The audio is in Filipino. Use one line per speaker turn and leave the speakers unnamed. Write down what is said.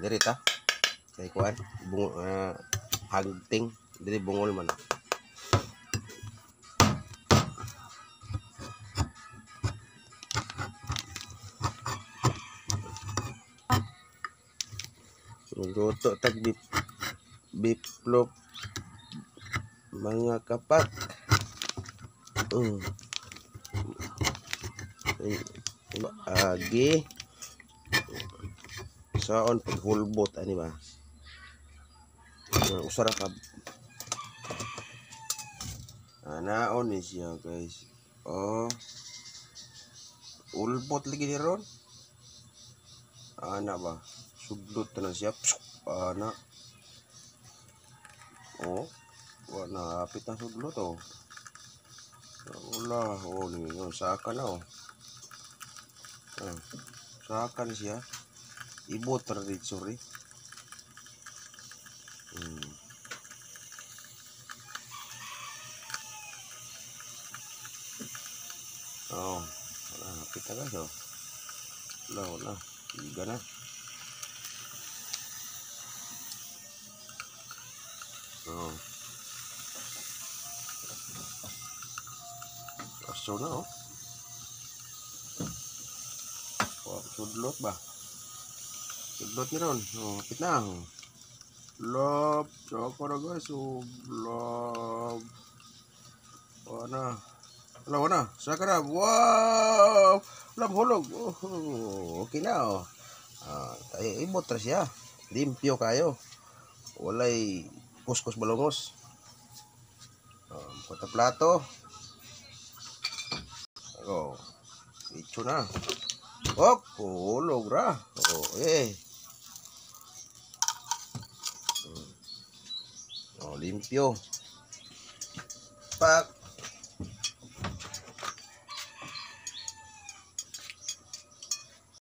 diri ta. Kay kuan, bungol uh, hagting, diri bungol man. Luto tag bip biplop mga kapak. Mm. Agi. Saon pag hulbot ani ba? Uh, usara ka. Anaon ni siya guys. Oh. Ulbot lagi ni ron. Ana ba? Sudlot na siya. Ana. Oh. Wala apit na sudlot oh. Wala. Oh, ni oh, saka na oh. Ah, saka na siya. Na rin, sorry. Hmm. Oh, wala, hapit na guys, oh. Wala, wala. Higa na. Oh. Aso na. Oh, sudlot ba? Sudlot ni ron. Oh, hapit na. Oh. Love. Saka na guys. Oh, love. Wala. Wala, wala. Saka na. Wow! Love hulog. Oh, okay na, oh. Ah, tayo, ibot na siya. Limpyo kayo. Walay kuskus balongos. Um, kota plato. Oh, icho na. Oh, hulog ra. Oh, eh. Limpyo. Pak.